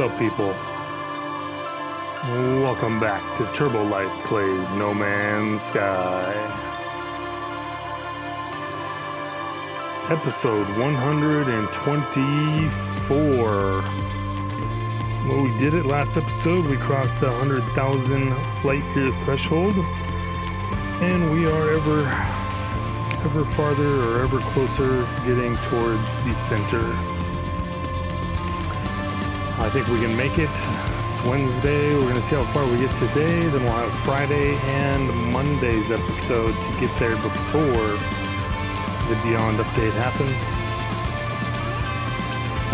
What's up, people? Welcome back to Turbo Life Plays No Man's Sky. Episode 124. Well, we did it last episode. We crossed the 100,000 light year threshold. And we are ever, ever farther or ever closer getting towards the center. I think we can make it. It's Wednesday. We're going to see how far we get today. Then we'll have Friday and Monday's episode to get there before the Beyond update happens.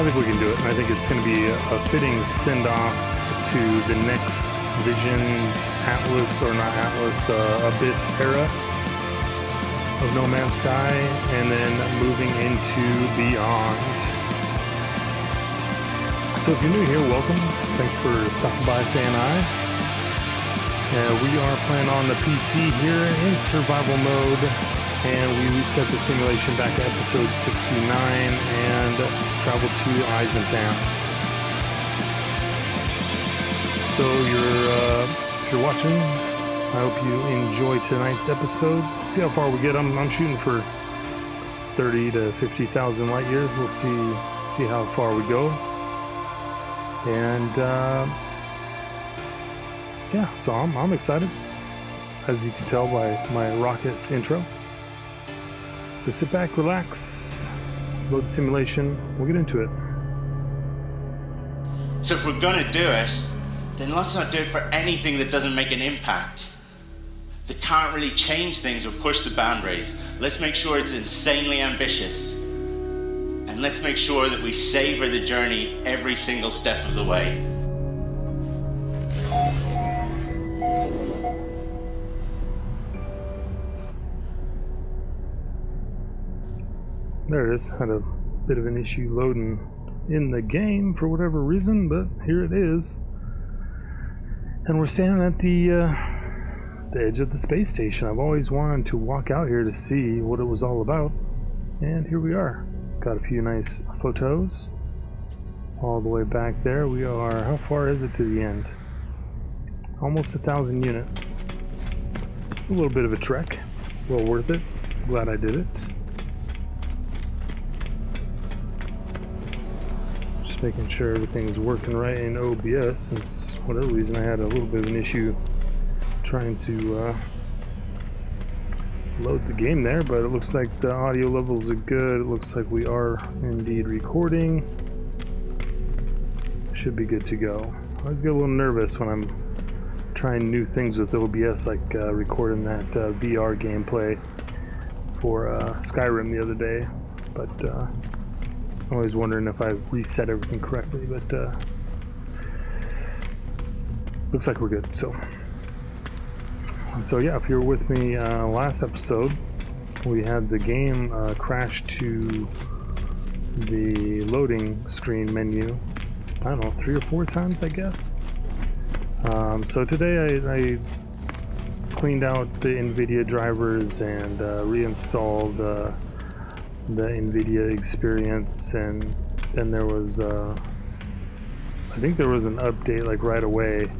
I think we can do it. I think it's going to be a fitting send off to the next Visions Atlas, or not Atlas, uh, Abyss era of No Man's Sky, and then moving into Beyond. So if you're new here, welcome. Thanks for stopping by saying hi. Uh, we are playing on the PC here in survival mode, and we reset the simulation back to episode 69 and travel to Eissentam. So you're, uh, if you're watching, I hope you enjoy tonight's episode. See how far we get. I'm, I'm shooting for 30 to 50,000 light years. We'll see see how far we go. And uh, yeah, so I'm, I'm excited, as you can tell by my raucous intro. So sit back, relax, load the simulation, we'll get into it. So if we're gonna do it, then let's not do it for anything that doesn't make an impact. That can't really change things or push the boundaries. Let's make sure it's insanely ambitious and let's make sure that we savor the journey every single step of the way. There it is. Had a bit of an issue loading in the game for whatever reason, but here it is. And we're standing at the uh, the edge of the space station. I've always wanted to walk out here to see what it was all about, and here we are. Got a few nice photos. All the way back there, we are, how far is it to the end? Almost a thousand units. It's a little bit of a trek. Well worth it. Glad I did it. Just making sure everything's working right in OBS since whatever reason I had a little bit of an issue trying to uh, load the game there, but it looks like the audio levels are good. It looks like we are indeed recording. Should be good to go. I always get a little nervous when I'm trying new things with OBS, like uh, recording that uh, VR gameplay for uh, Skyrim the other day. But uh, I'm always wondering if I've reset everything correctly, but uh, looks like we're good. So so yeah, if you were with me uh, last episode, we had the game uh, crash to the loading screen menu. I don't know, three or four times, I guess. Um, so today I, I, cleaned out the NVIDIA drivers and uh, reinstalled the NVIDIA experience, and then there was, uh, I think there was an update like right away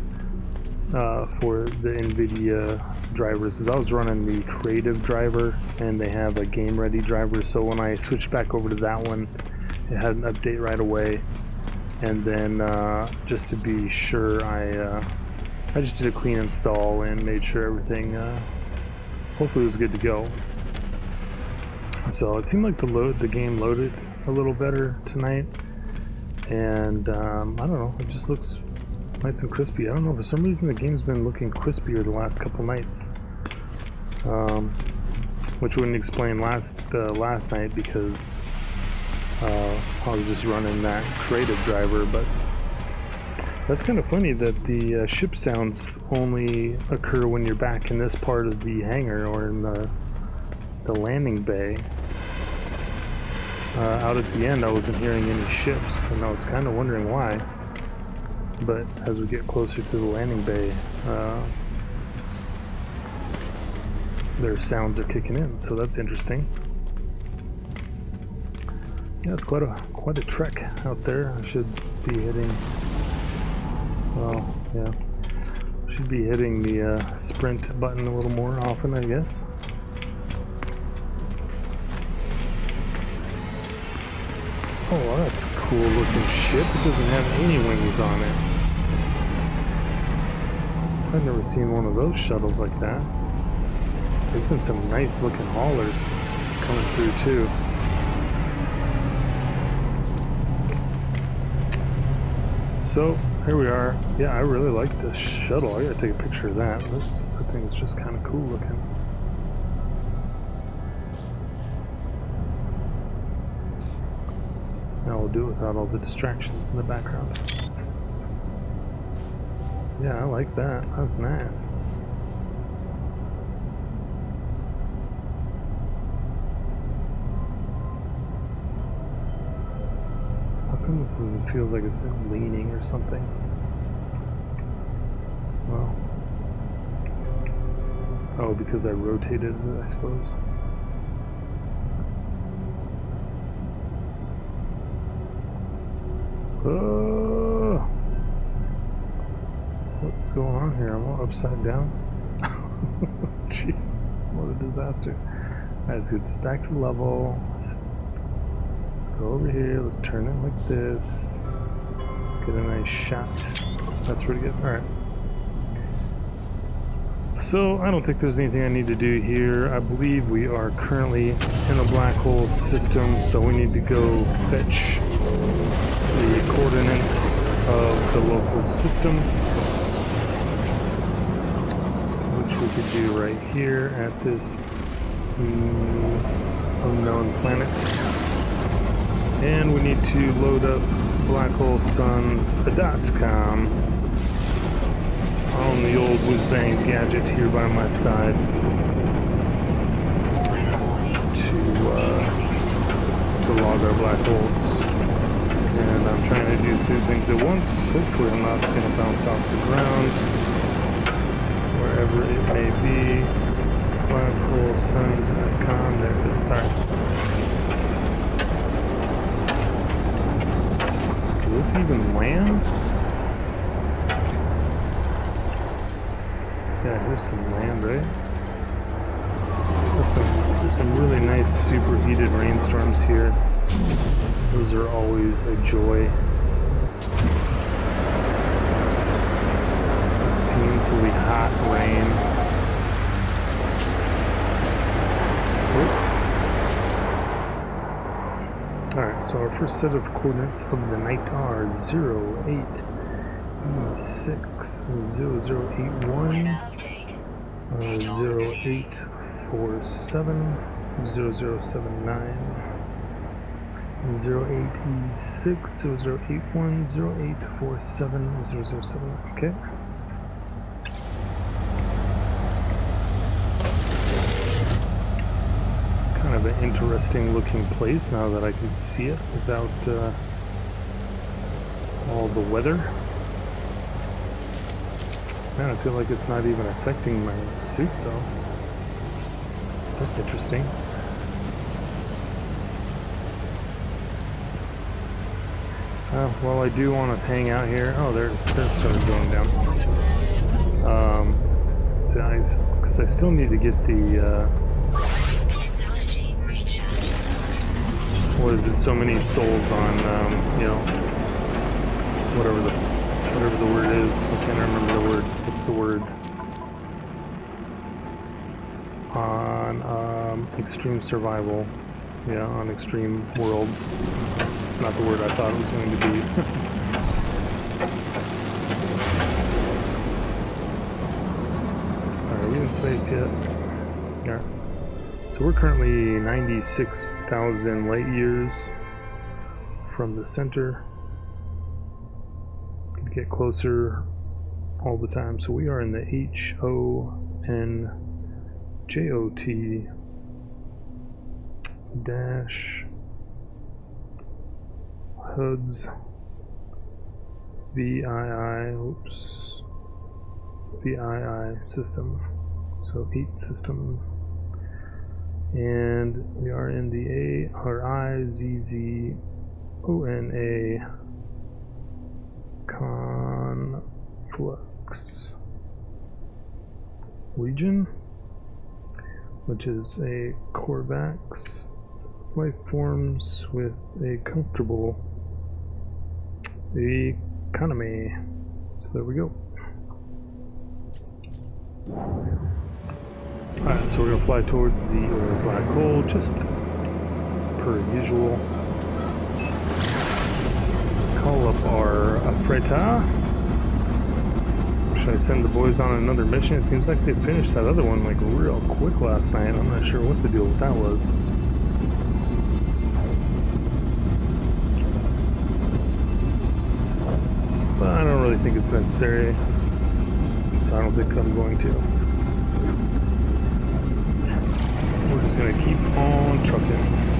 uh, for the NVIDIA drivers is I was running the creative driver and they have a game ready driver. So when I switched back over to that one it had an update right away. And then uh, just to be sure I uh, I just did a clean install and made sure everything uh, hopefully was good to go. So it seemed like the load the game loaded a little better tonight. And um, I don't know it just looks nice and crispy. I don't know, for some reason the game's been looking crispier the last couple nights. Um, which wouldn't explain last uh, last night because uh, I was just running that creative driver, but that's kind of funny that the uh, ship sounds only occur when you're back in this part of the hangar or in the, the landing bay. Uh, out at the end I wasn't hearing any ships and I was kind of wondering why but as we get closer to the landing bay, uh, their sounds are kicking in, so that's interesting. Yeah, it's quite a quite a trek out there. I should be hitting Well, yeah. Should be hitting the uh, sprint button a little more often, I guess. Oh, well, that's cool looking ship. It doesn't have any wings on it. I've never seen one of those shuttles like that. There's been some nice looking haulers coming through too. So here we are. Yeah, I really like this shuttle. I gotta take a picture of that. This that thing is just kind of cool looking. Now we'll do it without all the distractions in the background. Yeah, I like that. That's nice. How come this is, feels like it's leaning or something? Well. Oh, because I rotated it, I suppose. Oh! What's going on here? I'm all upside down. Jeez, what a disaster. Alright, let's get this back to level. Let's go over here. Let's turn it like this. Get a nice shot. That's pretty good. Alright. So, I don't think there's anything I need to do here. I believe we are currently in a black hole system, so we need to go fetch the coordinates of the local system, which we could do right here at this mm, unknown planet. And we need to load up blackholesuns.com on the old whiz-bang gadget here by my side to, uh, to log our black holes and I'm trying to do two things at once. Hopefully I'm not going to bounce off the ground, wherever it may be. BlackHoleSuns.com, there it is, alright. Does this even land? Yeah, here's some land, right? There's some, there's some really nice superheated rainstorms here. Those are always a joy. Hot rain. Alright, so our first set of coordinates of the night are 0, 8, E6, 0, 0, 8, 1, uh, 0, 8, 4, 7, 0, 0, 7, 9. 08E6 0081 0847 007. Okay. Of an interesting looking place now that I can see it without uh, all the weather. Man, I feel like it's not even affecting my suit though. That's interesting. Uh, well, I do want to hang out here. Oh, there, there started going down. Um, because I still need to get the, uh, what is it, so many souls on, um, you know, whatever the, whatever the word is. I can't remember the word. What's the word? On, um, extreme survival. Yeah, on extreme worlds. It's not the word I thought it was going to be. Are we in space yet? Yeah. So we're currently 96,000 light years from the center. Could get closer all the time. So we are in the H O N J O T dash hoods VII oops VII system so 8 system and we are in the A or I Z Z O N A con Reflux. Legion, which is a Korvax life forms with a comfortable economy. So there we go. Alright, so we're going to fly towards the black hole, just per usual. Call up our Afreta. Should I send the boys on another mission? It seems like they finished that other one like real quick last night. I'm not sure what the deal with that was. But I don't really think it's necessary, so I don't think I'm going to. We're just gonna keep on trucking.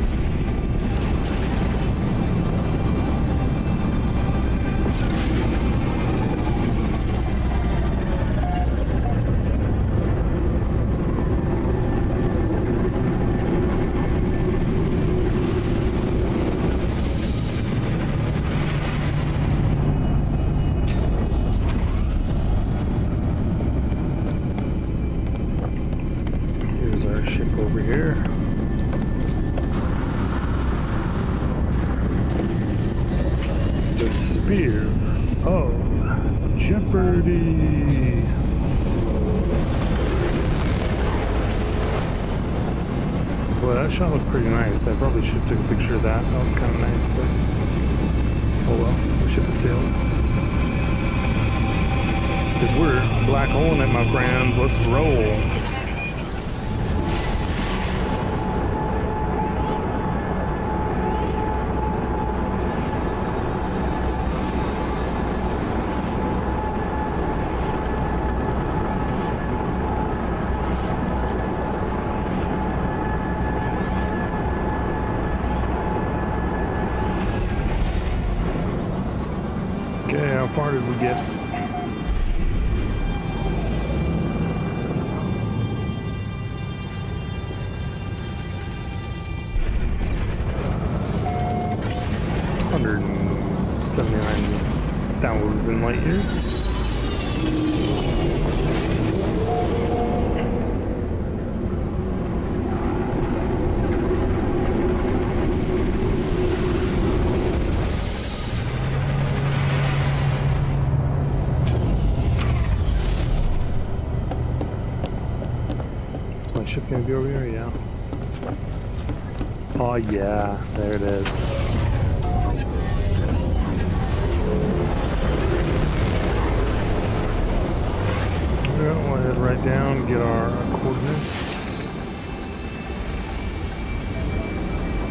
Shot looked pretty nice. I probably should have took a picture of that. That was kind of nice, but oh well. The ship has sailed. Because we're black holing it, my friends. Let's roll.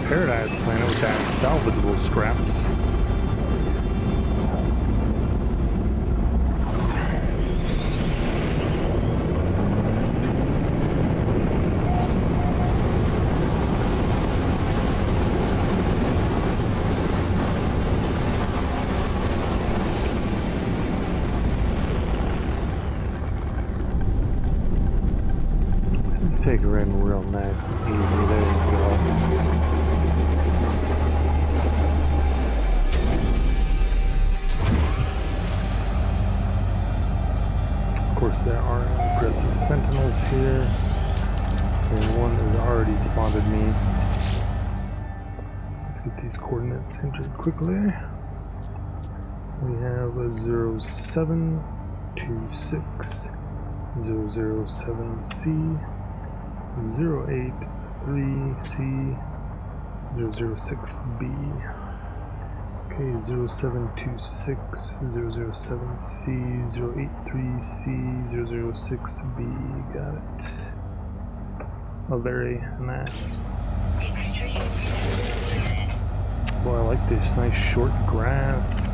Paradise planet with that salvageable scraps. Take her in real nice get these coordinates entered quickly. We have a 0726 007C 083C 006B. Okay, 0726 007C 083C 006B. Got it. Oh, very nice. Boy, I like this nice short grass.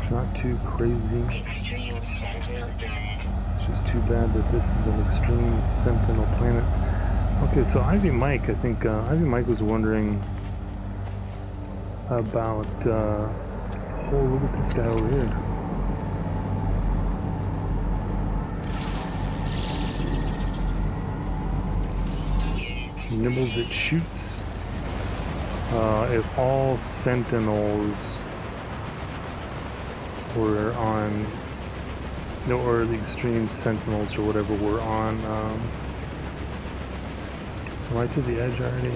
It's not too crazy. Extreme Sentinel Planet. It's just too bad that this is an extreme sentinel planet. Okay, so Ivy Mike, I think uh, Ivy Mike was wondering about. Uh, oh, look at this guy over here. Nibbles it shoots. Uh, if all sentinels we're on, no, or the Extreme Sentinels or whatever, we're on, um, am I to the edge already?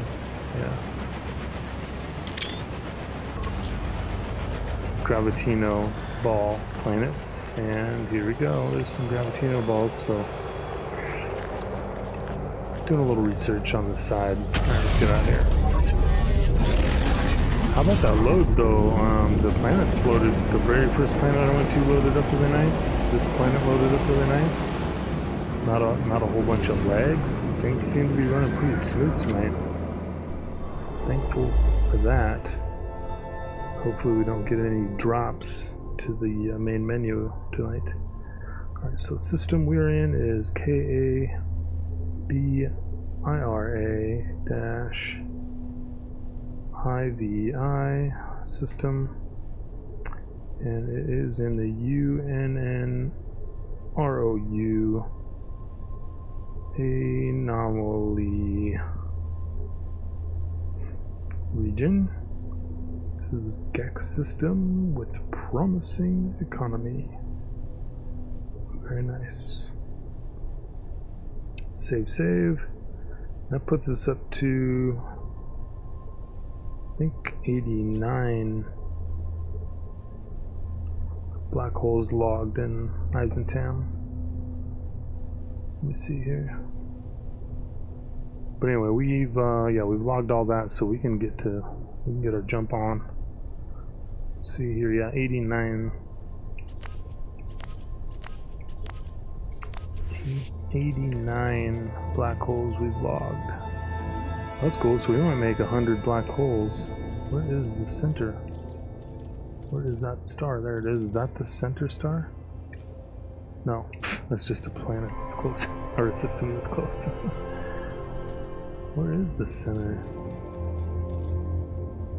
Yeah. Gravitino ball planets, and here we go, there's some Gravitino balls, so doing a little research on the side. Alright, let's get out of here. How about that load though? Um, the planets loaded, the very first planet I went to loaded up really nice. This planet loaded up really nice. Not a, not a whole bunch of legs. Things seem to be running pretty smooth tonight. Thankful for that. Hopefully we don't get any drops to the uh, main menu tonight. Alright, so the system we're in is KA BIRA dash IVI system and it is in the UNNROU anomaly region. This is Gek system with promising economy. Very nice. Save, save. That puts us up to, think, 89 black holes logged in Eissentam. Let me see here. But anyway, we've uh, yeah we've logged all that, so we can get to we can get our jump on. Let's see here, yeah, 89. 89 black holes we've logged. That's cool, so we might make a 100 black holes. Where is the center? Where is that star? There it is. Is that the center star? No, that's just a planet that's close. or a system that's close. Where is the center?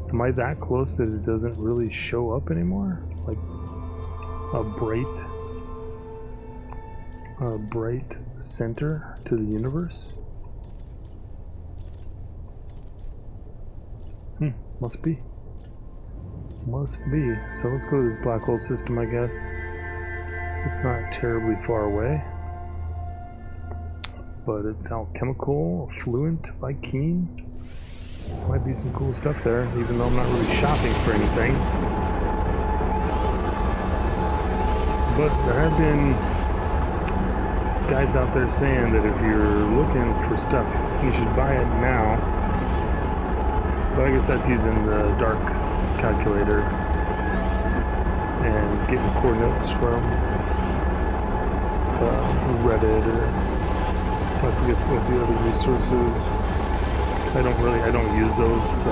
Am I that close that it doesn't really show up anymore? Like a bright a bright center to the universe? Hmm, must be. Must be. So let's go to this black hole system, I guess. It's not terribly far away. But it's alchemical, fluent, Viking. Might be some cool stuff there, even though I'm not really shopping for anything. But there have been guys out there saying that if you're looking for stuff, you should buy it now. But I guess that's using the dark calculator and getting coordinates from uh, Reddit or I forget what the other resources. I don't really, I don't use those, so.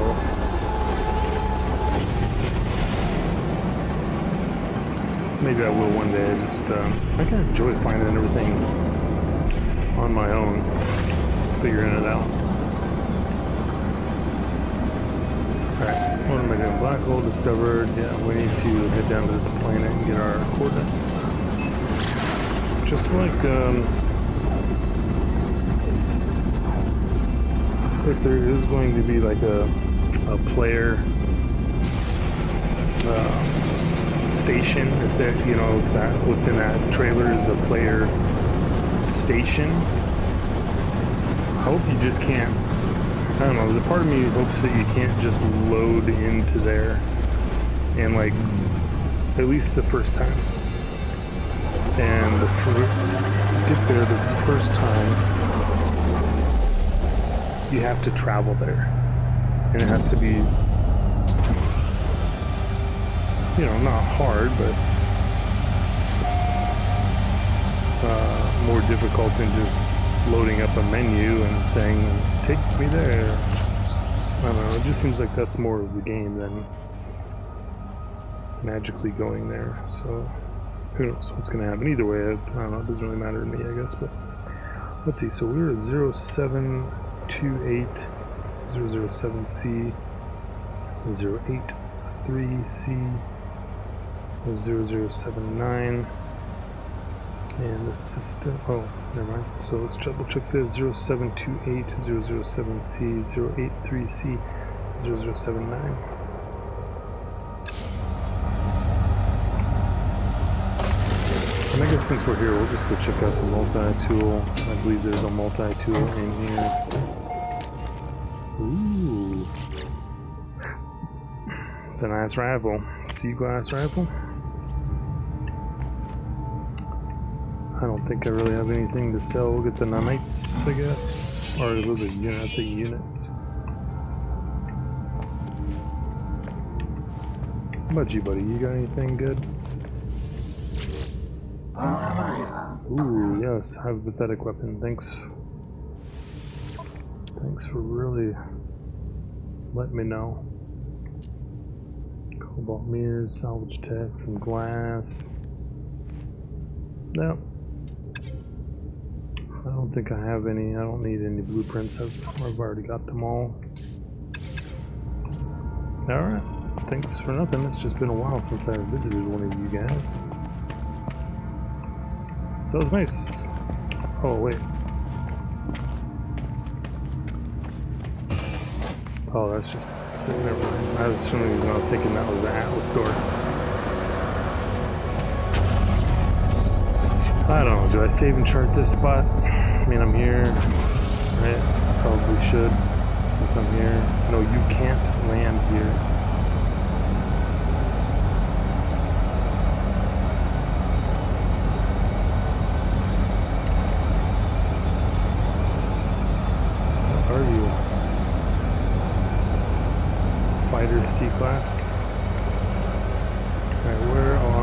Maybe I will one day. I just, um, I kind of enjoy finding everything on my own, figuring it out. Black hole discovered. Yeah, we need to head down to this planet and get our coordinates. Just like, um, like there is going to be like a, a player uh, station, if that, you know, if that, what's in that trailer is a player station. I hope you just can't I don't know, the part of me hopes that you can't just load into there and like at least the first time. And the to get there the first time you have to travel there. And it has to be you know, not hard, but uh, more difficult than just loading up a menu and saying, take me there. I don't know, it just seems like that's more of the game than magically going there, so who knows what's going to happen. Either way, I, don't know, it doesn't really matter to me, I guess, but let's see, so we were at 0728, 007C, 083C, 0079, and the system, oh, never mind. So let's double check this 0728 007C 083C 0079. And I guess since we're here, we'll just go check out the multi-tool. I believe there's a multi-tool in here. Ooh. It's a nice rifle. Sea glass rifle. I don't think I really have anything to sell. We'll get the nanites, I guess. Or those are units, I think units. How about you, buddy? You got anything good? Ooh, yes, hypothetic weapon. Thanks. Thanks for really letting me know. Cobalt mirrors, salvage tech, some glass. Nope. I don't think I have any. I don't need any blueprints. I've, I've already got them all. Alright. Thanks for nothing. It's just been a while since I visited one of you guys. So it was nice. Oh, wait. Oh, that's just. Never mind. I was for some I was thinking that was the Atlas door. I don't know. Do I save and chart this spot? I mean, I'm here. Right? Probably should. Since I'm here. No, you can't land here. What are you? Fighter C class? Alright, where are...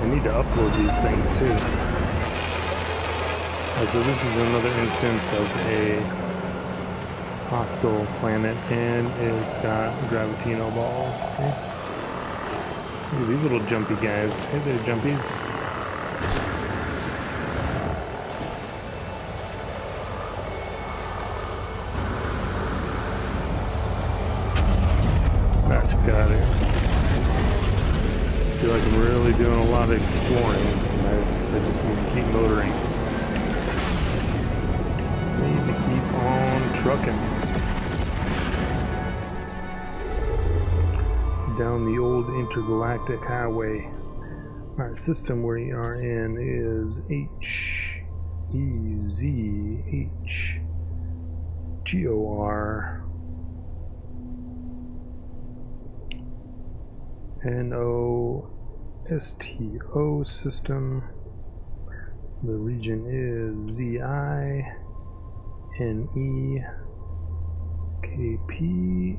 I need to upload these things too. Oh, so this is another instance of a hostile planet and it's got gravitino balls. Look at these little jumpy guys. Hey there, jumpies. Of exploring. I just, I just need to keep motoring. Need to keep on trucking. Down the old intergalactic highway. Alright, system we are in is H E Z H G O R N O S T O system. The region is ZI Z I N E K P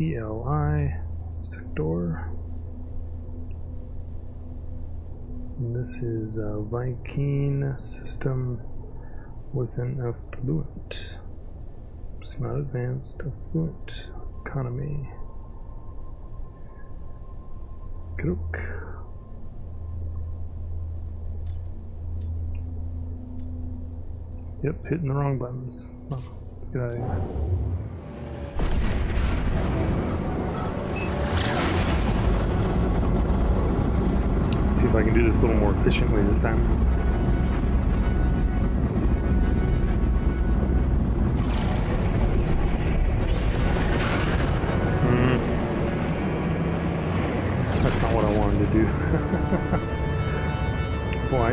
E L I sector. And this is a Viking system with an affluent. It's not advanced, affluent economy. Krook. Yep, hitting the wrong buttons. Oh, let's get out of here. See if I can do this a little more efficiently this time.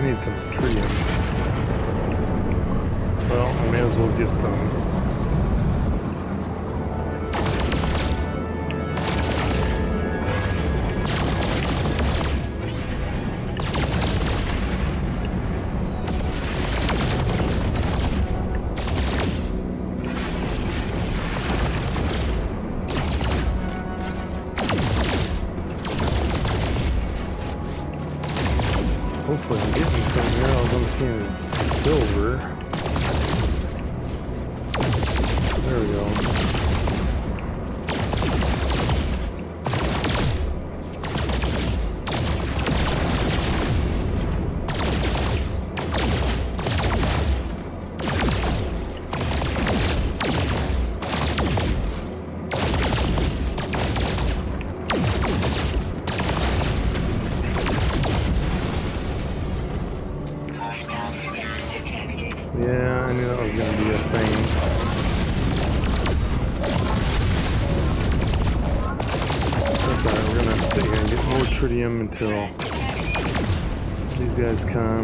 I need some tritium. Well, I may as well get some. These guys come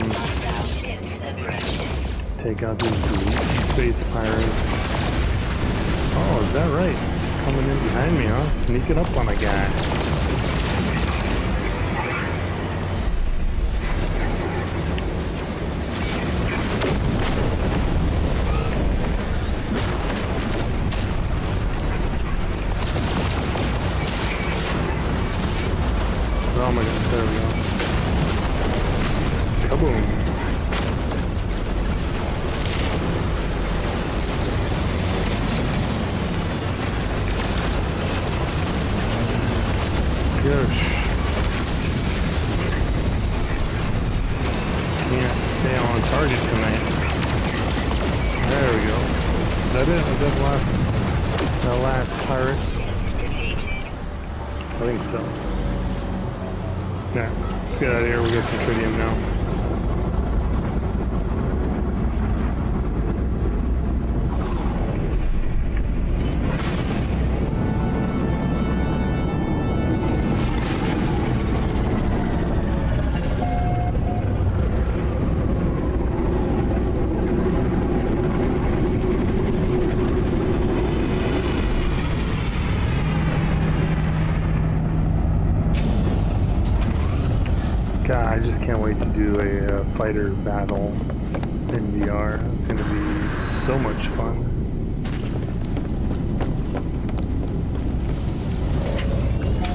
take out these greasy space pirates. Oh, is that right? Coming in behind me, huh? Sneaking up on a guy. I just can't wait to do a uh, fighter battle in VR. It's going to be so much fun.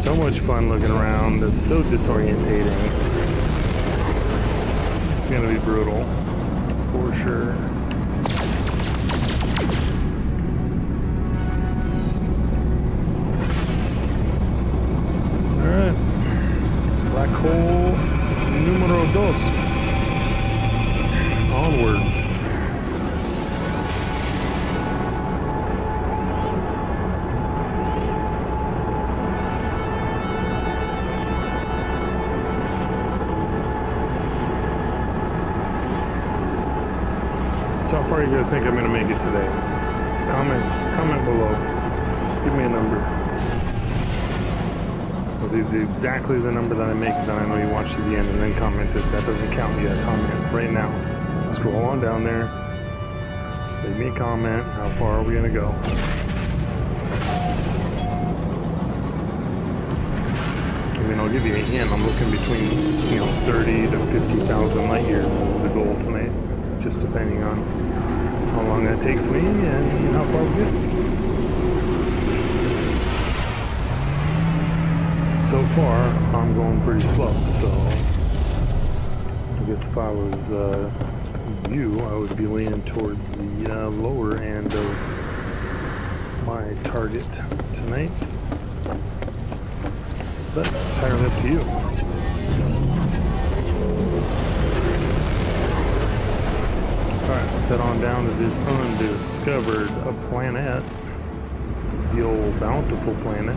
So much fun looking around. It's so disorientating. It's going to be brutal, for sure. Exactly the number that I make, then I know you watched to the end and then commented. That doesn't count yet. Comment right now. Scroll on down there. Leave me a comment. How far are we gonna go? I mean, I'll give you a hint. I'm looking between, you know, 30 to 50,000 light years is the goal tonight. Just depending on how long that takes me and how far we get. so far I'm going pretty slow, so I guess if I was uh, you, I would be leaning towards the uh, lower end of my target tonight. It's entirely up to you. Alright, let's head on down to this undiscovered planet. The old bountiful planet.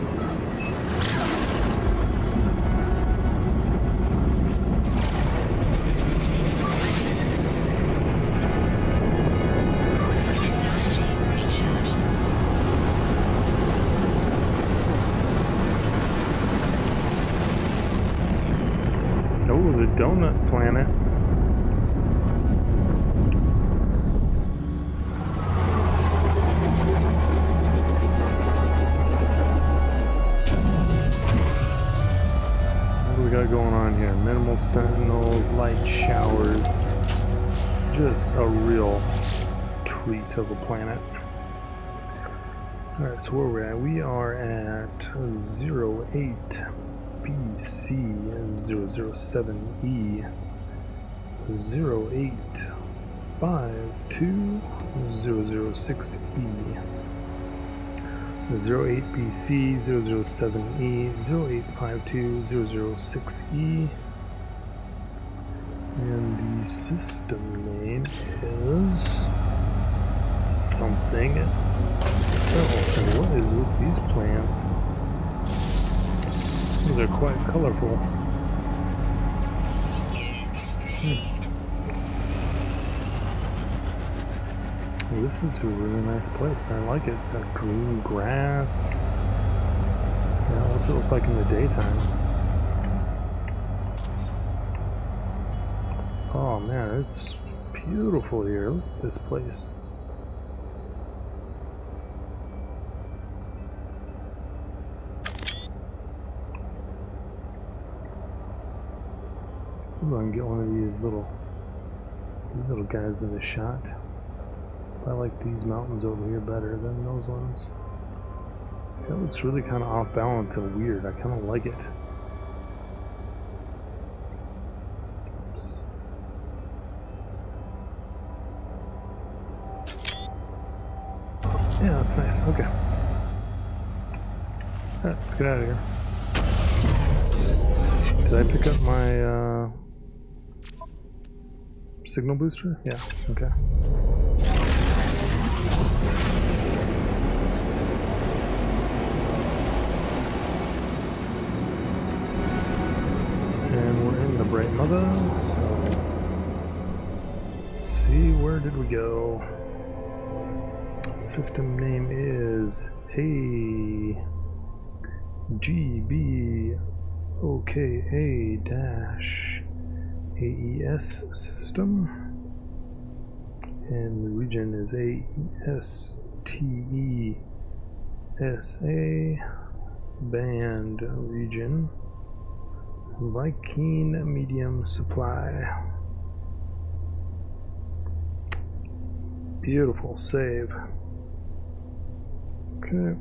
Treat of the planet. Alright, so where we're at? We are at 08 BC 007E 0852006E 08 BC 007E 0852006E and the system name is something. Also, what is with these plants? These are quite colorful. Hmm. Well, this is a really nice place. I like it. It's got green grass. Yeah, what's it look like in the daytime? Oh man, it's beautiful here. This place. I'm gonna get one of these little these little guys in the shot. I like these mountains over here better than those ones. That looks really kind of off balance and weird. I kind of like it. Oops. Yeah, that's nice. Okay. Alright, let's get out of here. Did I pick up my uh, signal booster? Yeah, okay. And we're in the Bright Mother, so see where did we go? System name is Hey A G B O K A dash AES system. And the region is A-S-T-E-S-A band region. Vy'keen medium supply. Beautiful. Save. Okay.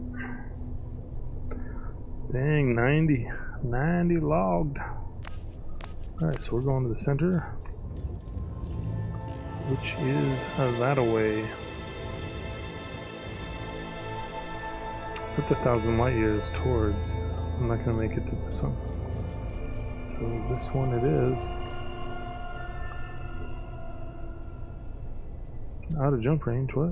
Dang 90 90 logged alright so we're going to the center which is uh, that away. That's a thousand light years towards. I'm not gonna make it to this one. So this one it is. Out of jump range, what?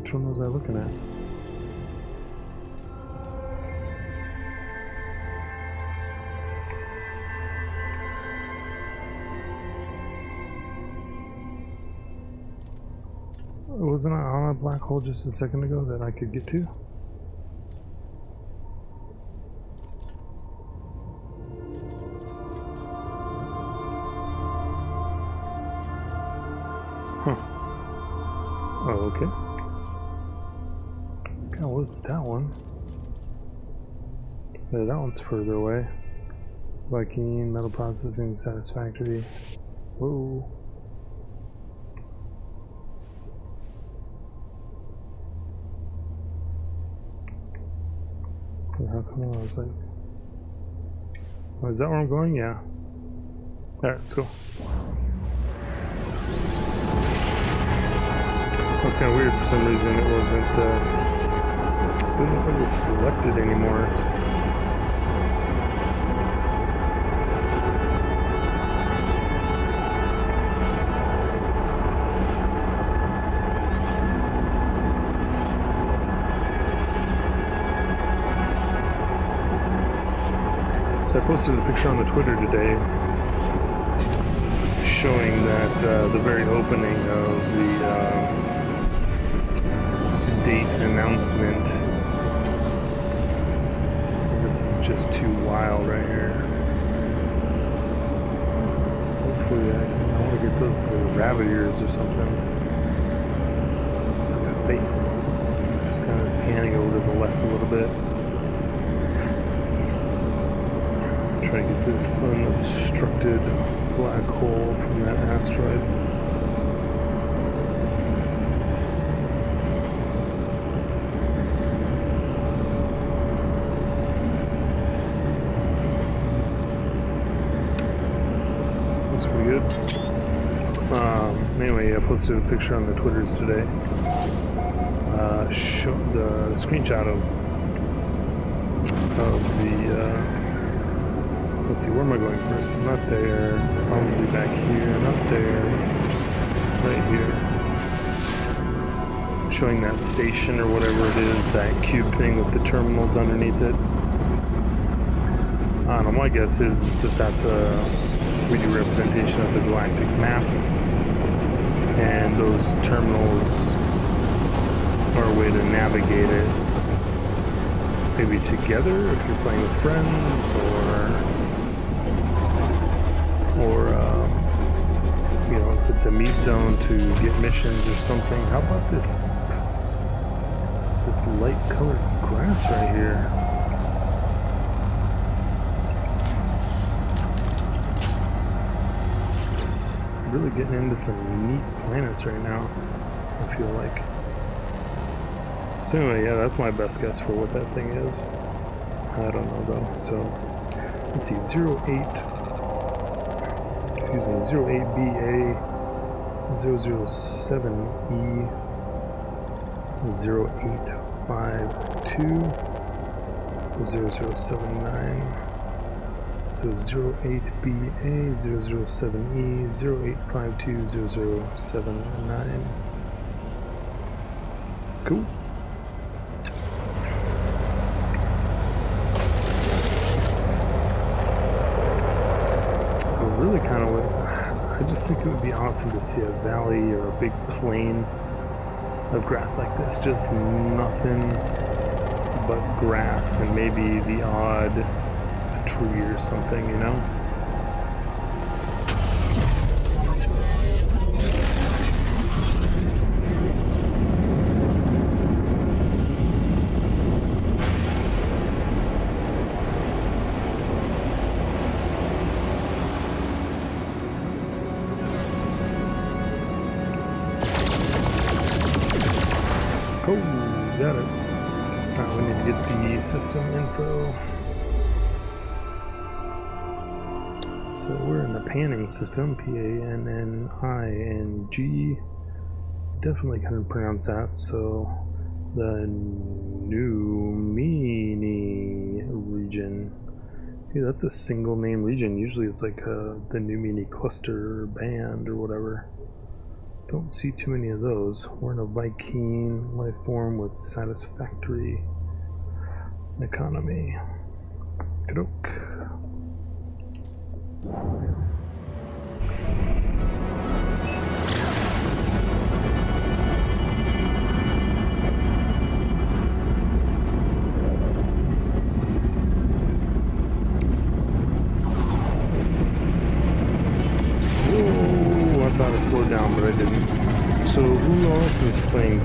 Which one was I looking at? Wasn't I on a black hole just a second ago that I could get to? Huh. Oh, okay. That was that one. Yeah, that one's further away. Vy'keen, metal processing, satisfactory. Whoa. How come I was like... Oh, is that where I'm going? Yeah. Alright, let's go. That's kind of weird for some reason. It wasn't, uh... It wasn't really selected anymore. Posted a picture on the Twitter today showing that uh, the very opening of the uh, date announcement. This is just too wild right here. Hopefully I, I want to get those little rabbit ears or something. Looks like a face. Just kind of panning over to the left a little bit. Try to get this unobstructed black hole from that asteroid. Looks pretty good. Um, anyway, I posted a picture on the Twitters today. Uh, show the screenshot of of the uh, let's see, where am I going first? I'm not there. Probably back here. Not there. Right here. Showing that station or whatever it is, that cube thing with the terminals underneath it. I don't know, my guess is that that's a 3D representation of the galactic map. And those terminals are a way to navigate it. Maybe together if you're playing with friends or it's a meat zone to get missions or something. How about this this light colored grass right here? Really getting into some neat planets right now, I feel like. So anyway, yeah, that's my best guess for what that thing is. I don't know though, so let's see, 08, excuse me, 08BA 007E 0852 0079 so 08BA 007E 0852 0079 Cool. I really kind of. I just think it would be awesome to see a valley or a big plain of grass like this. Just nothing but grass and maybe the odd tree or something, you know? So we're in the panning system, P-A-N-N-I-N-G. Definitely couldn't pronounce that, so the Numini region. Yeah, that's a single name region. Usually it's like uh, the Numini cluster band or whatever. Don't see too many of those. We're in a Vy'keen life form with satisfactory economy. Kadok.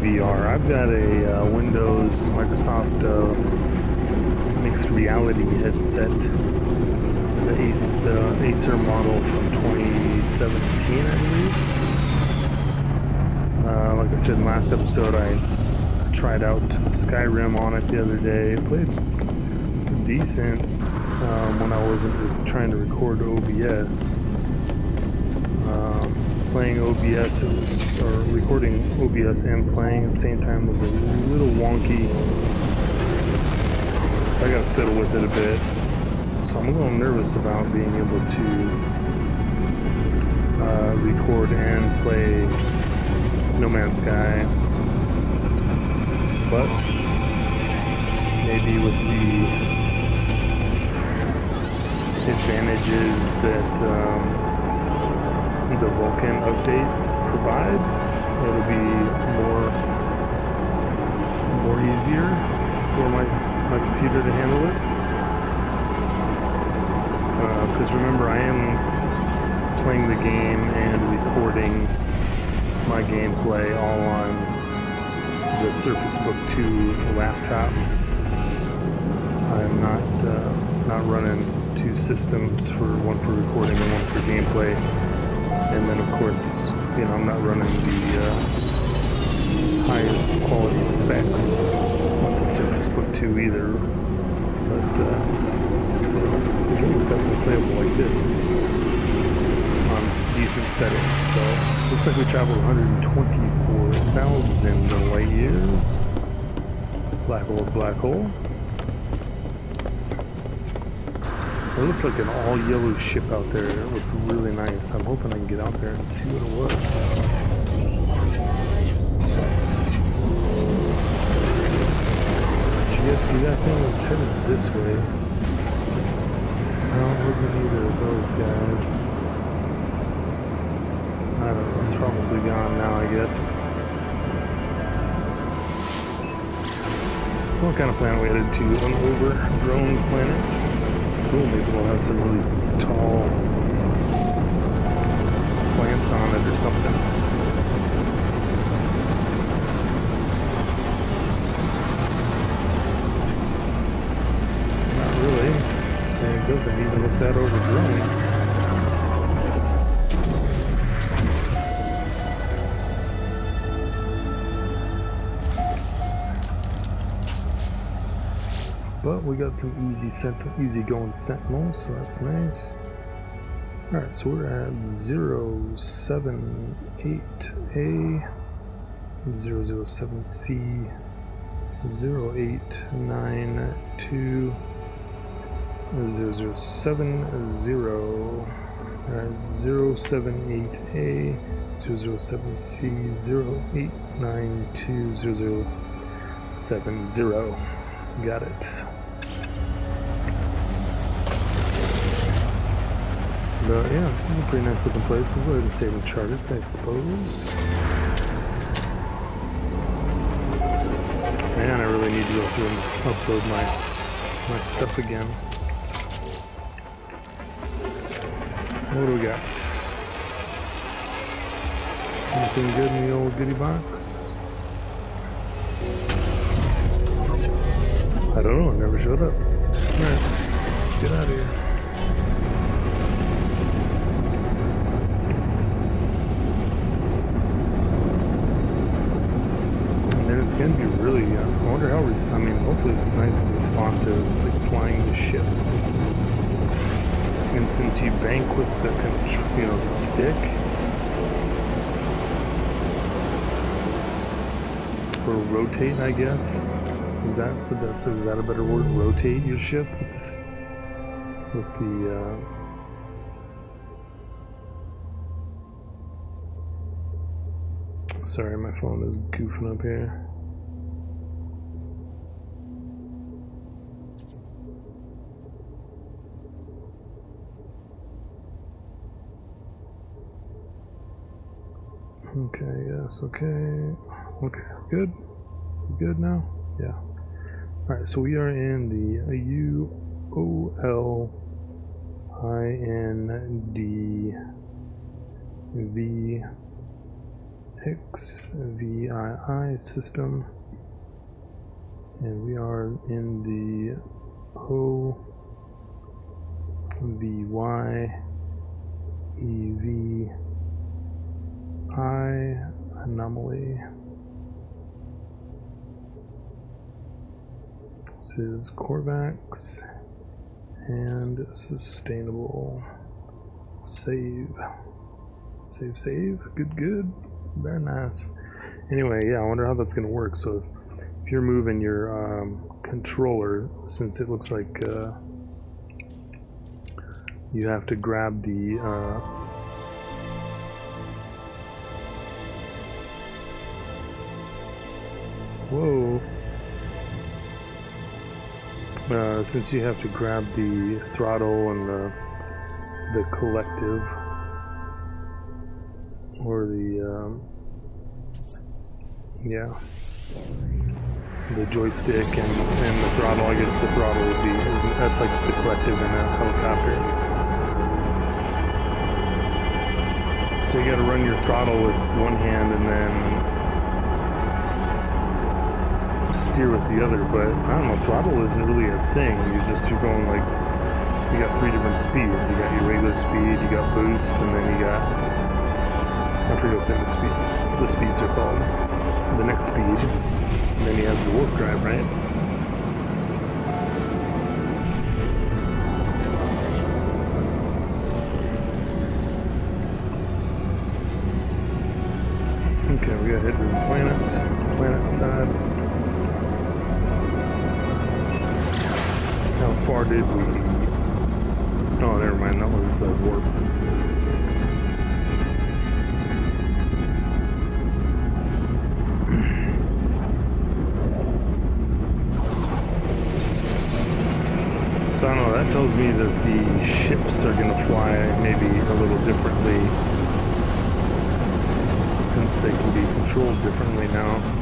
VR? I've got a uh, Windows Microsoft uh, mixed reality headset, the Ace, the Acer model from 2017, I believe. Uh, like I said in last episode, I tried out Skyrim on it the other day. Played decent um, when I wasn't trying to record OBS. Um, playing OBS, it was, or recording OBS and playing at the same time was a little wonky. So I got to fiddle with it a bit. So I'm a little nervous about being able to uh, record and play No Man's Sky. But maybe with the advantages that um, the Vulkan update provide, it'll be more more easier for my my computer to handle it. Because remember, I am playing the game and recording my gameplay all on the Surface Book 2 laptop. I'm not uh, not running two systems for one for recording and one for gameplay. And then of course, you know, I'm not running the uh, highest quality specs on the Surface Book 2 either. But uh, the game is definitely playable like this on decent settings. So looks like we traveled 124,000 light years. Black hole, black hole. It looked like an all yellow ship out there. It looked really nice. I'm hoping I can get out there and see what it was. Did you guys see that thing? It was headed this way. Wasn't either of those guys. I don't know. It's probably gone now, I guess. What kind of planet we headed to? An overgrown planet? cool. Maybe we'll have some really tall plants on it or something. Not really. And it doesn't even look that overgrown. But we got some easy sent easy going sentinels, so that's nice. Alright, so we're at 078A, 007C, 0892, 0070, uh, 078A, 007C, 0892, 0070. Got it. But yeah, this is a pretty nice looking place. We'll go ahead and save and chart it, I suppose. Man, I really need to go through and upload my my stuff again. What do we got? Anything good in the old goodie box? I don't know, it never showed up. Alright, let's get out of here. And then it's gonna be really, uh, I wonder how, I mean, hopefully it's nice and responsive, like flying the ship. And since you bank with the, you know, the stick, or rotate, I guess. Is that that's is that a better word? Rotate your ship with this, with the. Uh, sorry, my phone is goofing up here. Okay, okay. Okay, good. Good now? Yeah. Alright, so we are in the U O L I N D V X V I I system. And we are in the O V Y E V I anomaly. This is Korvax and sustainable. Save. Save, save. Good, good. Very nice. Anyway, yeah, I wonder how that's going to work. So if, if you're moving your um, controller, since it looks like uh, you have to grab the uh, Whoa. Uh, since you have to grab the throttle and the the collective or the um, yeah the joystick and, and the throttle I guess the throttle would be that's like the collective in a helicopter so you got to run your throttle with one hand and then steer with the other, but I don't know, throttle isn't really a thing. You just, you're going like, you got three different speeds. You got your regular speed, you got boost, and then you got, I forget what the speed, the speeds are called. The next speed, and then you have the warp drive, right? Okay, we got the planet, planet side. Oh, never mind. That was uh, warp. So I don't know. That tells me that the ships are going to fly maybe a little differently, since they can be controlled differently now.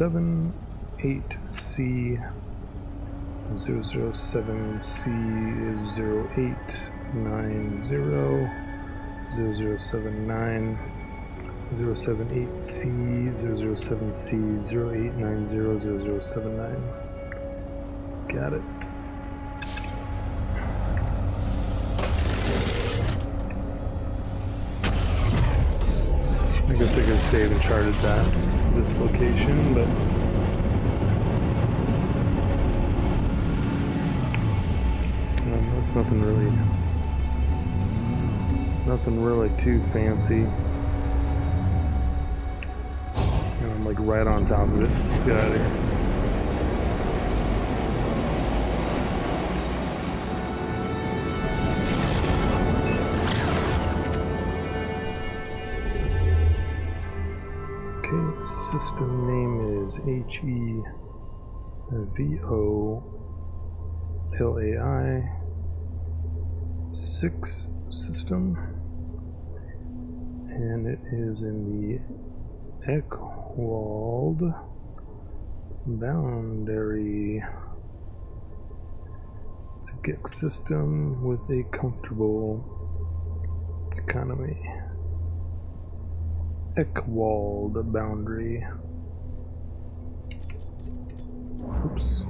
078C 007C is 0890 0079 078C 007C 0890 0079 Got it. I guess I could save and charted that this location, but um, that's nothing really, nothing really too fancy. And I'm like right on top of it. Let's get out of here. H E V O L A I 6 system, and it is in the Eckwald boundary. It's a Gek system with a comfortable economy. Eckwald boundary. Oops.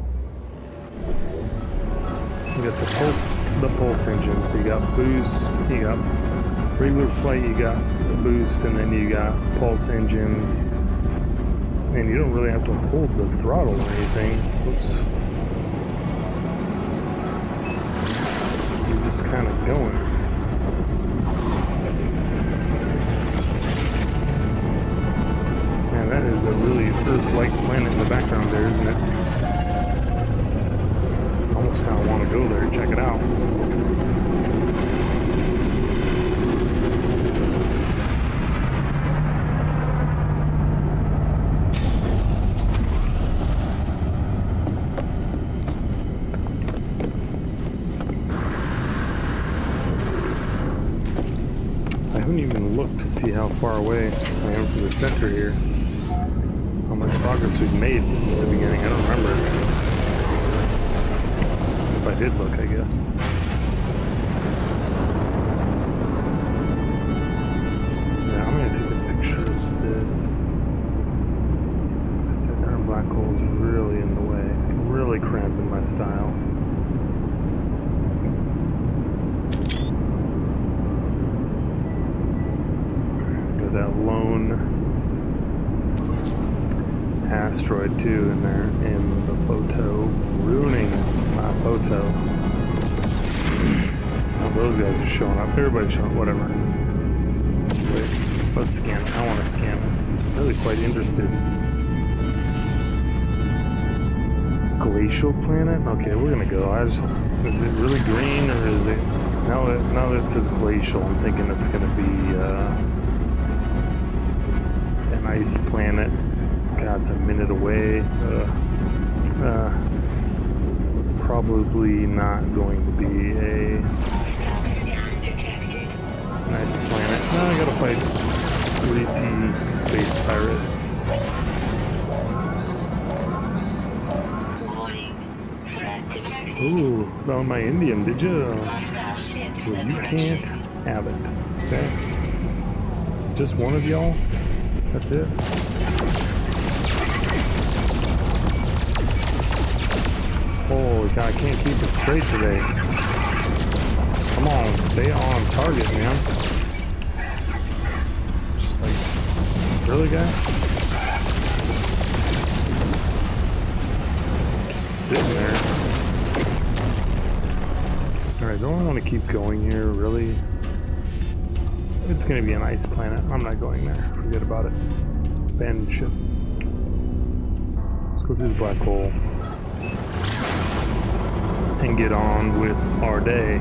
You got the pulse, the pulse engine. So you got boost, you got regular flight, you got boost, and then you got pulse engines. And you don't really have to hold the throttle or anything. Oops. You're just kind of going. That is a really Earth-like planet in the background there, isn't it? I almost kind of want to go there and check it out. I haven't even looked to see how far away I am from the center here. Much progress we've made since the beginning, I don't remember. If I did look, I guess. Everybody's showing whatever. Wait, let's scan it. I want to scan it. I'm really quite interested. Glacial planet? Okay, we're gonna go. I just, is it really green or is it now that now that it says glacial? I'm thinking it's gonna be uh, an ice planet. God, it's a minute away. Uh, uh, probably not going to be a. nice planet. No, I gotta fight greasy space pirates. Ooh, found my Indium, did you? Well, you can't have it. Okay. Just one of y'all? That's it? Holy God, I can't keep it straight today. Come on, stay on target, man. Really, guy? Just sitting there. Alright, don't I want to keep going here, really? It's gonna be an ice planet. I'm not going there. Forget about it. Abandoned ship. Let's go through the black hole. And get on with our day.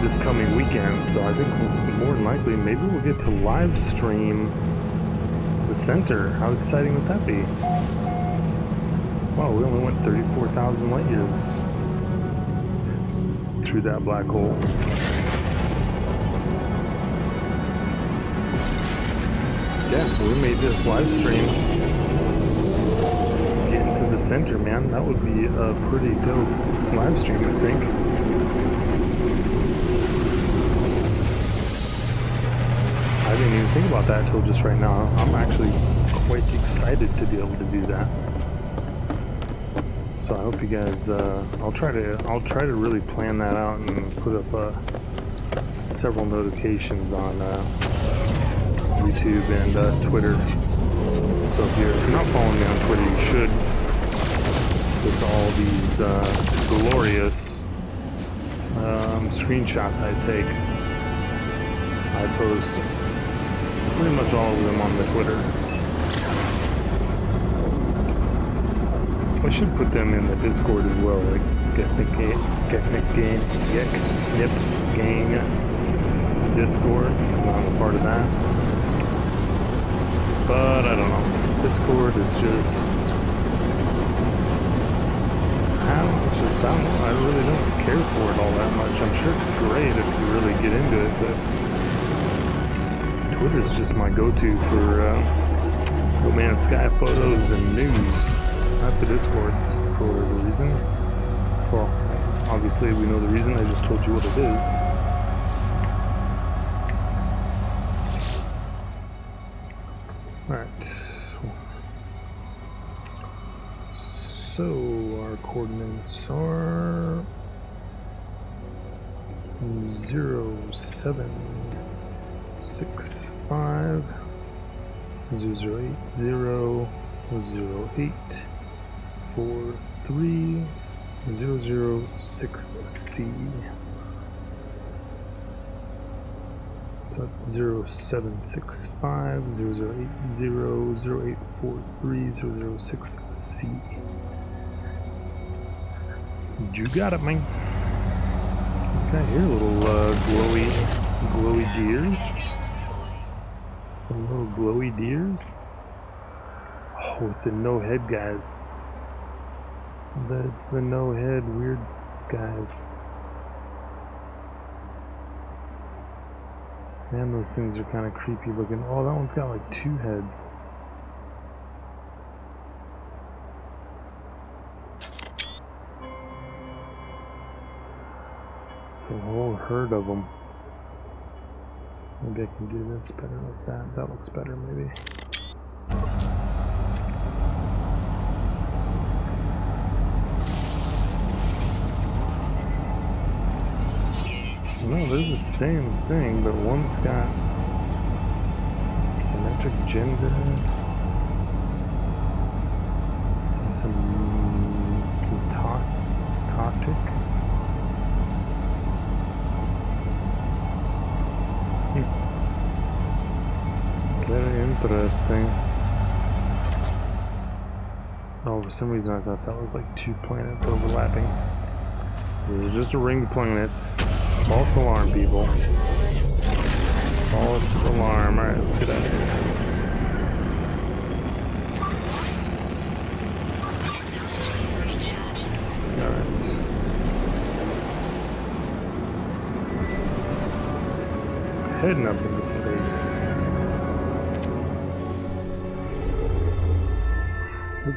This coming weekend, so I think more than likely, maybe we'll get to live stream the center. How exciting would that be? Wow, we only went 34,000 light years through that black hole. Yeah, we made this live stream. Get into the center, man. That would be a pretty dope live stream, I think. Didn't even think about that until just right now. I'm actually quite excited to be able to do that. So I hope you guys. Uh, I'll try to. I'll try to really plan that out and put up uh, several notifications on. Uh, YouTube and uh, Twitter. So if you're not following me on Twitter, you should. There's all these uh, glorious um, screenshots I take. I post pretty much all of them on the Twitter. I should put them in the Discord as well, like Geknip Game, Geknip Game, Gang Discord. I'm a part of that. But I don't know. Discord is just. I don't know, just, I, don't I really don't care for it all that much. I'm sure it's great if you really get into it, but Twitter is just my go-to for uh, No Man's Sky photos and news. Not the Discords, for whatever reason. Well, obviously we know the reason, I just told you what it is. So our coordinates are zero seven six five zero zero eight zero zero eight four three zero zero six C. So that's zero seven six five zero zero eight zero zero eight four three zero zero six C. You got it, man. Got here little uh, glowy, glowy deers. Glowy deers. Oh, with the no head guys. That's the no head weird guys. Man, those things are kind of creepy looking. Oh, that one's got like two heads. It's a whole herd of them. Maybe I can do this better like that. That looks better, maybe. No, they're the same thing, but one's got symmetric gender, some some talk, topic. Interesting. Oh, for some reason I thought that was like two planets overlapping. It was just a ring of planets. False alarm, people. False alarm. Alright, let's get out of here. Heading up into space.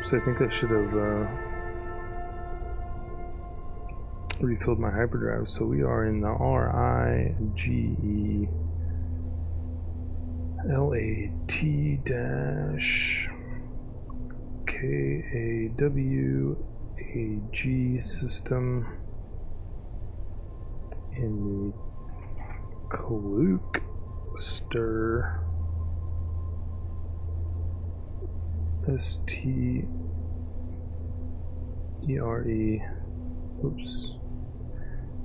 Oops, I think I should have uh, refilled my hyperdrive. So we are in the R I G E L A T dash K A W A G system in the Kaluk stir. S T E R E oops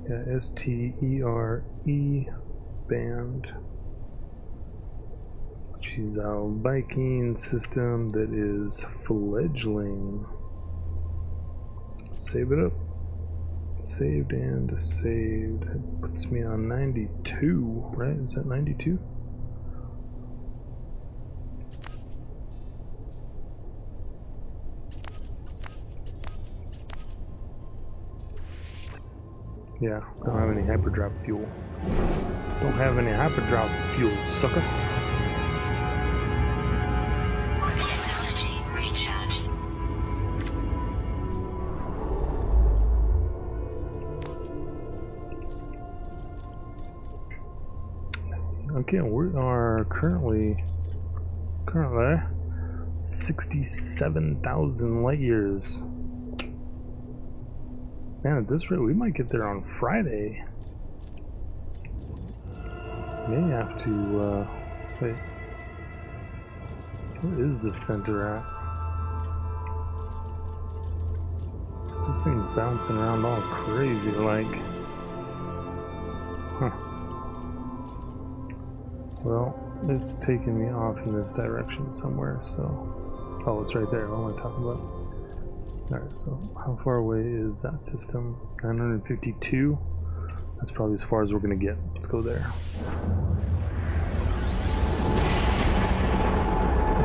yeah S T E R E band She's our Vy'keen system that is fledgling. Save it up. Saved and saved. It puts me on 92, right? Is that 92? Yeah, don't have any hyperdrive fuel. Don't have any hyperdrive fuel, sucker. Okay, we are currently currently 67,000 light years. Man, at this rate, we might get there on Friday. May have to, uh, wait. Where is the center at? This thing's bouncing around all crazy like. Huh. Well, it's taking me off in this direction somewhere, so... Oh, it's right there, what am I talking about? Alright, so how far away is that system? 952? That's probably as far as we're gonna get. Let's go there.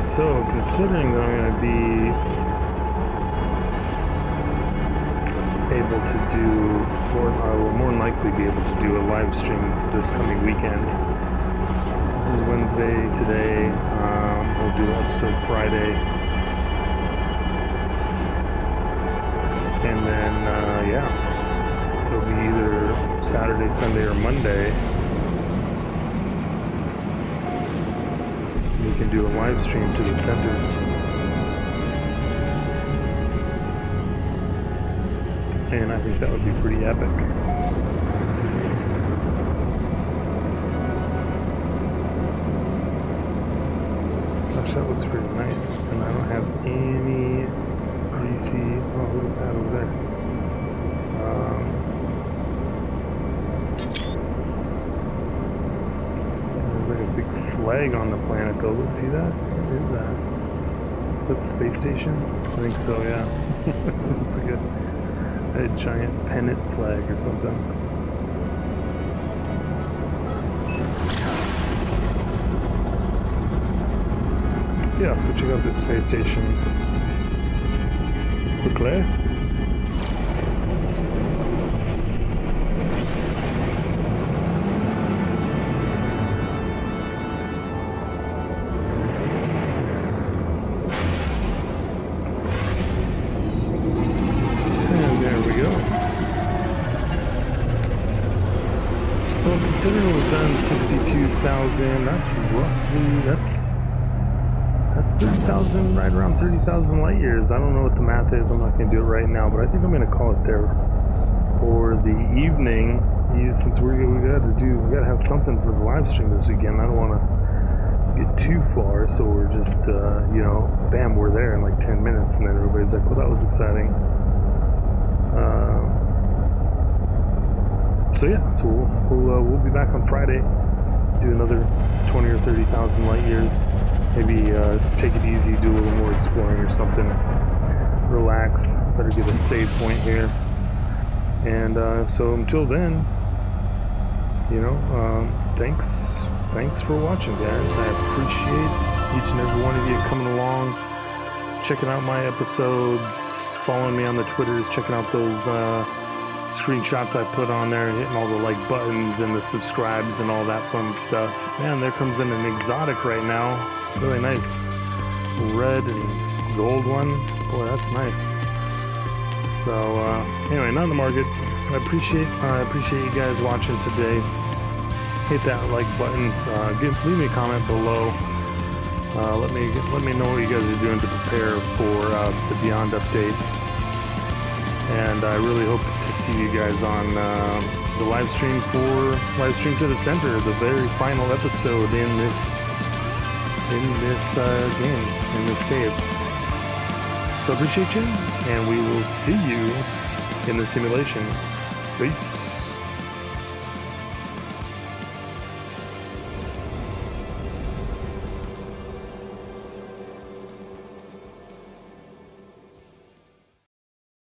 So, considering I'm gonna be able to do, or I will more than likely be able to do a live stream this coming weekend. This is Wednesday today. Um, we'll do episode Friday. And then, uh, yeah, it'll be either Saturday, Sunday, or Monday. We can do a live stream to the center. And I think that would be pretty epic. Gosh, that looks pretty nice. And I don't have any. Oh, look at that over there. Um, there's like a big flag on the planet, though. Let's see that. What is that? Is that the space station? I think so. Yeah. it's like a, a giant pennant flag or something. Yeah, so check out this space station quickly. And there we go. Well, considering we've done 62,000, that's roughly, that's 30,000, right around 30,000 light years. I don't know what the math is. I'm not going to do it right now, but I think I'm going to call it there for the evening. Since we we got to do, we got to have something for the live stream this weekend. I don't want to get too far, so we're just, uh, you know, bam, we're there in like 10 minutes, and then everybody's like, well, that was exciting. Um, so yeah, so we'll we'll, uh, we'll be back on Friday. Do another 20 or 30,000 light years. Maybe uh, take it easy, do a little more exploring or something. Relax. Better get a save point here. And uh, so until then, you know, um, thanks thanks for watching, guys. I appreciate each and every one of you coming along, checking out my episodes, following me on the Twitters, checking out those uh, screenshots I put on there, hitting all the like buttons and the subscribes and all that fun stuff. Man, there comes in an exotic right now. Really nice. Red and gold one. Boy, that's nice. So, uh, anyway, not in the market. I appreciate I appreciate you guys watching today. Hit that like button. Uh, give, leave me a comment below. Uh, let me let me know what you guys are doing to prepare for uh, the Beyond update. And I really hope to see you guys on uh, the live stream for live stream to the center, the very final episode in this in this uh, game in this save. So appreciate you, and we will see you in the simulation. Peace.